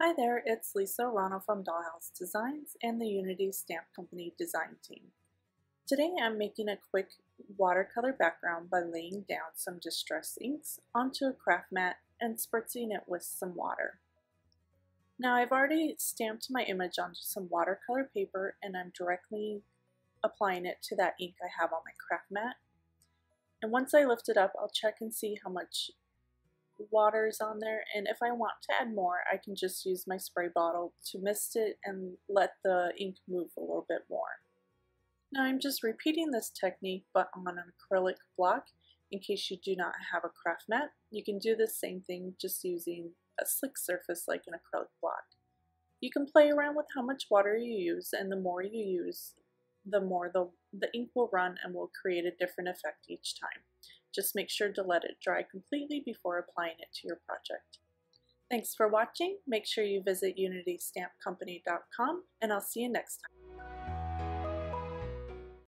Hi there, it's Lisa Arana from Dahlhouse Designs and the Unity Stamp Company design team. Today I'm making a quick watercolor background by laying down some distress inks onto a craft mat and spritzing it with some water. Now I've already stamped my image onto some watercolor paper and I'm directly applying it to that ink I have on my craft mat. And once I lift it up, I'll check and see how much water is on there and if I want to add more I can just use my spray bottle to mist it and let the ink move a little bit more. Now I'm just repeating this technique but on an acrylic block in case you do not have a craft mat. You can do the same thing just using a slick surface like an acrylic block. You can play around with how much water you use and the more you use the more the, the ink will run and will create a different effect each time. Just make sure to let it dry completely before applying it to your project. Thanks for watching. Make sure you visit unitystampcompany.com and I'll see you next time.